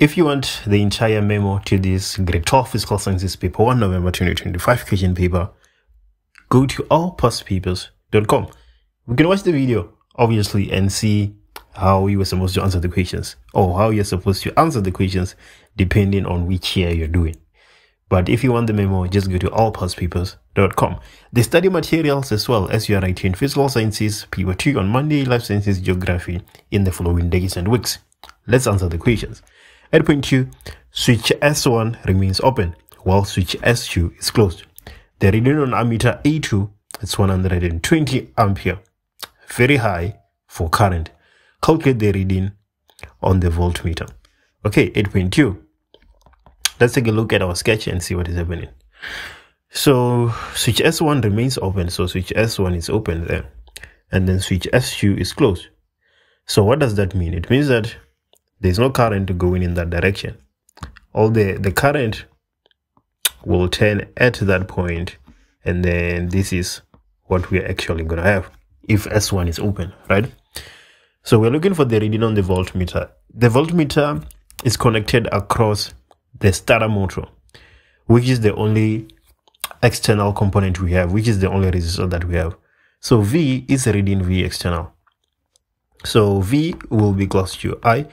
If you want the entire memo to this grade 12 physical sciences paper 1 November 2025 question paper, go to allpastpapers.com. We can watch the video, obviously, and see how you were supposed to answer the questions or how you're supposed to answer the questions depending on which year you're doing. But if you want the memo, just go to allpastpapers.com. The study materials as well as you are writing physical sciences, paper 2 on Monday, life sciences, geography in the following days and weeks. Let's answer the questions. 8.2 Switch S1 remains open while switch S2 is closed. The reading on ammeter A2 is 120 ampere, very high for current. Calculate the reading on the voltmeter. Okay, 8.2 let's take a look at our sketch and see what is happening. So switch S1 remains open. So switch S1 is open there. And then switch S2 is closed. So what does that mean? It means that there's no current going in that direction. All the, the current will turn at that point and then this is what we're actually going to have if S1 is open, right? So we're looking for the reading on the voltmeter. The voltmeter is connected across the starter motor, which is the only external component we have, which is the only resistor that we have. So V is reading V external. So V will be close to I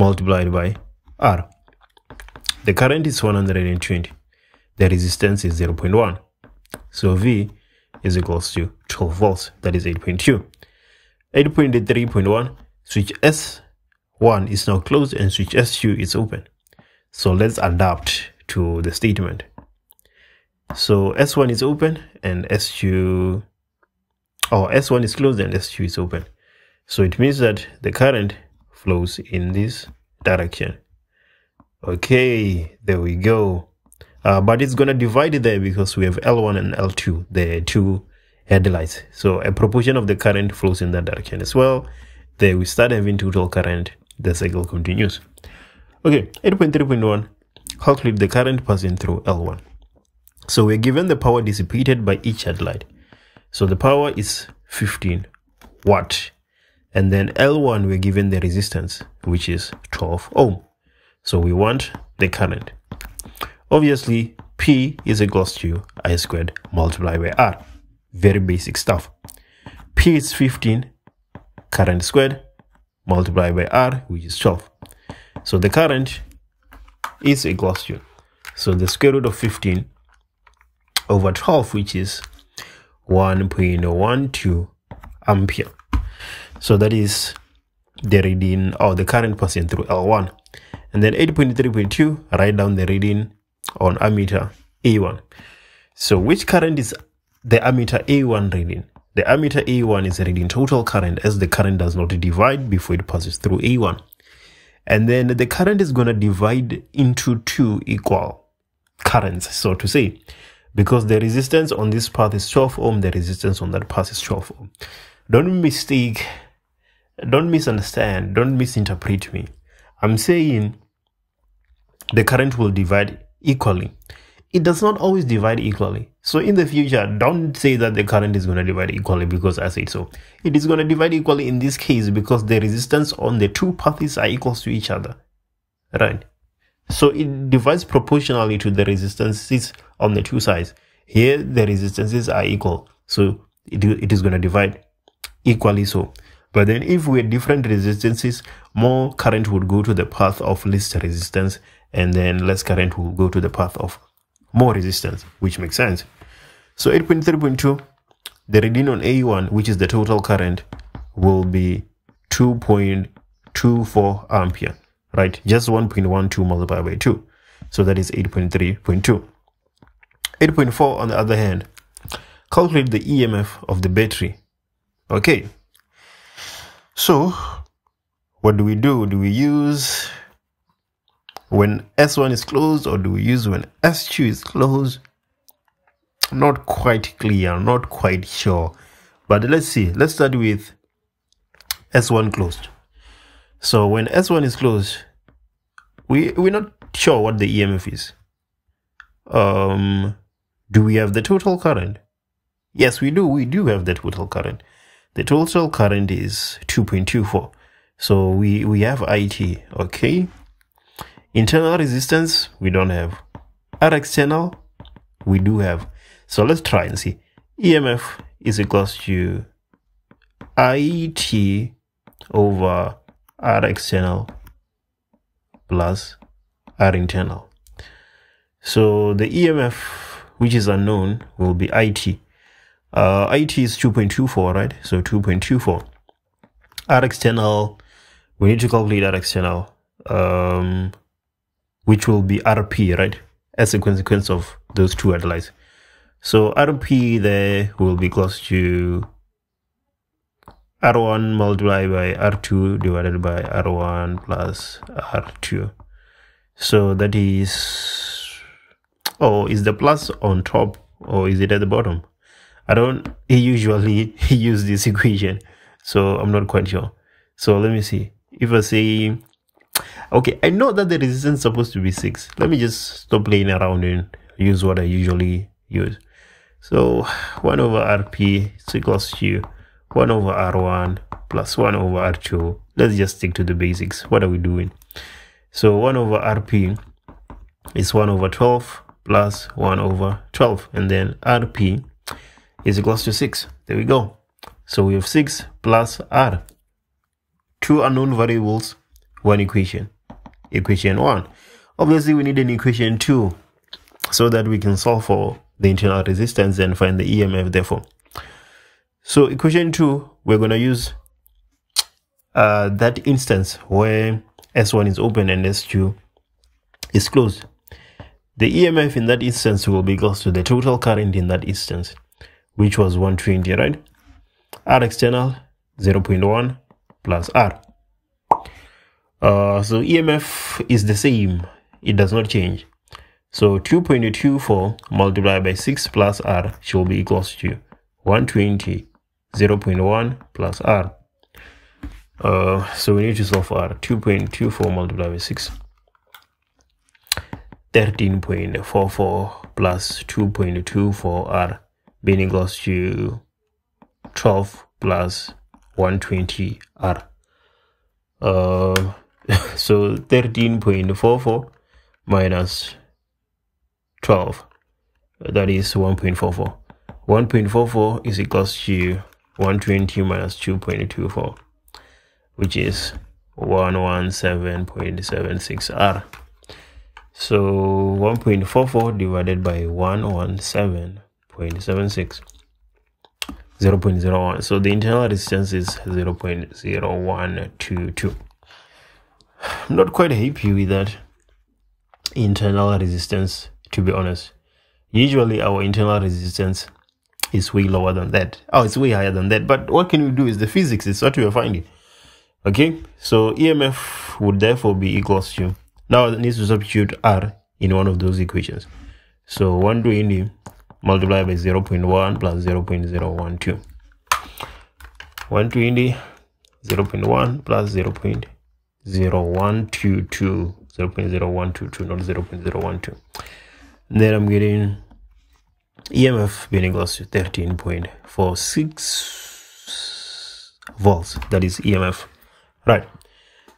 multiplied by R. The current is 120. The resistance is 0.1. So V is equals to 12 volts, that is 8.2. 8.3.1, switch S1 is now closed and switch S2 is open. So let's adapt to the statement. So S1 is open and S2, or S1 is closed and S2 is open. So it means that the current flows in this direction. Okay, there we go. Uh, but it's going to divide it there because we have L1 and L2, the two headlights. So a proportion of the current flows in that direction as well. There we start having total current, the cycle continues. Okay, 8.3.1, calculate the current passing through L1. So we're given the power dissipated by each headlight. So the power is 15 watt. And then L1, we're given the resistance, which is 12 ohm. So we want the current. Obviously, P is equals to I squared multiplied by R. Very basic stuff. P is 15, current squared, multiplied by R, which is 12. So the current is equals to, so the square root of 15 over 12, which is 1.12 ampere. So that is the reading or the current passing through L1. And then 8.3.2, write down the reading on ammeter A1. So which current is the ammeter A1 reading? The ammeter A1 is reading total current as the current does not divide before it passes through A1 and then the current is going to divide into two equal currents so to say because the resistance on this path is 12 ohm the resistance on that path is 12 ohm don't mistake don't misunderstand don't misinterpret me i'm saying the current will divide equally it does not always divide equally. So in the future, don't say that the current is going to divide equally because I said so. It is going to divide equally in this case because the resistance on the two paths are equal to each other. Right? So it divides proportionally to the resistances on the two sides. Here, the resistances are equal. So it, it is going to divide equally so. But then if we had different resistances, more current would go to the path of least resistance and then less current will go to the path of more resistance, which makes sense. So 8.3.2, the reading on A1, which is the total current, will be 2.24 ampere, right? Just 1.12 multiplied by 2. So that is 8.3.2. 8.4 on the other hand, calculate the EMF of the battery. Okay. So, what do we do? Do we use when S1 is closed or do we use when S2 is closed? Not quite clear, not quite sure. But let's see. Let's start with S1 closed. So when S1 is closed, we we're not sure what the EMF is. Um, do we have the total current? Yes, we do. We do have the total current. The total current is 2.24. So we we have IT, okay? Internal resistance, we don't have. R external, we do have. So let's try and see. EMF is equals to IT over R external plus R internal. So the EMF, which is unknown, will be IT. Uh, IT is 2.24, right? So 2.24. R external, we need to calculate R external, um, which will be RP, right? As a consequence of those two analyses. So RP there will be close to R1 multiplied by R2 divided by R1 plus R2. So that is, oh, is the plus on top or is it at the bottom? I don't usually use this equation, so I'm not quite sure. So let me see. If I say, okay, I know that the resistance is supposed to be 6. Let me just stop playing around and use what I usually use. So 1 over Rp is equals to 1 over R1 plus 1 over R2. Let's just stick to the basics. What are we doing? So 1 over Rp is 1 over 12 plus 1 over 12. And then Rp is equals to 6. There we go. So we have 6 plus R. Two unknown variables, one equation. Equation 1. Obviously, we need an equation 2 so that we can solve for the internal resistance and find the EMF therefore. So equation 2, we're going to use uh, that instance where S1 is open and S2 is closed. The EMF in that instance will be equal to the total current in that instance, which was 120, right? R external 0.1 plus R. Uh, so EMF is the same, it does not change. So 2.24 multiplied by 6 plus R should be equals to 120 0.1 plus R. Uh, so we need to solve R. 2.24 multiplied by 6. 13.44 plus 2.24 R being equals to 12 plus 120 R. Uh, so 13.44 minus 12 that is 1.44 1.44 is equals to 120 minus 2.24 which is 117.76 r so 1.44 divided by 117.76 0.01 so the internal resistance is 0.0122 i'm not quite happy with that internal resistance to be honest usually our internal resistance is way lower than that. Oh, it's way higher than that. But what can we do is the physics is what we are finding. Okay, so EMF would therefore be equals to now it needs to substitute R in one of those equations. So 120 multiplied by 0 0.1 plus 0 0.012. 120 0 0.1 plus 0 0.0122 0 0.0122 not 0 0.012 then I'm getting EMF being equals to 13.46 volts. That is EMF. Right.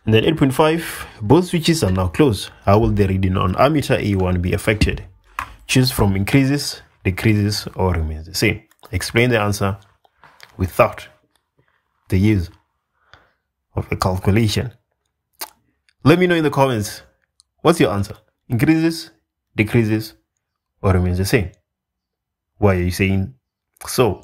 And then 8.5, both switches are now closed. How will the reading on ammeter A1 be affected? Choose from increases, decreases, or remains the same. Explain the answer without the use of a calculation. Let me know in the comments what's your answer? Increases, decreases, or remains the same? Why are you saying so?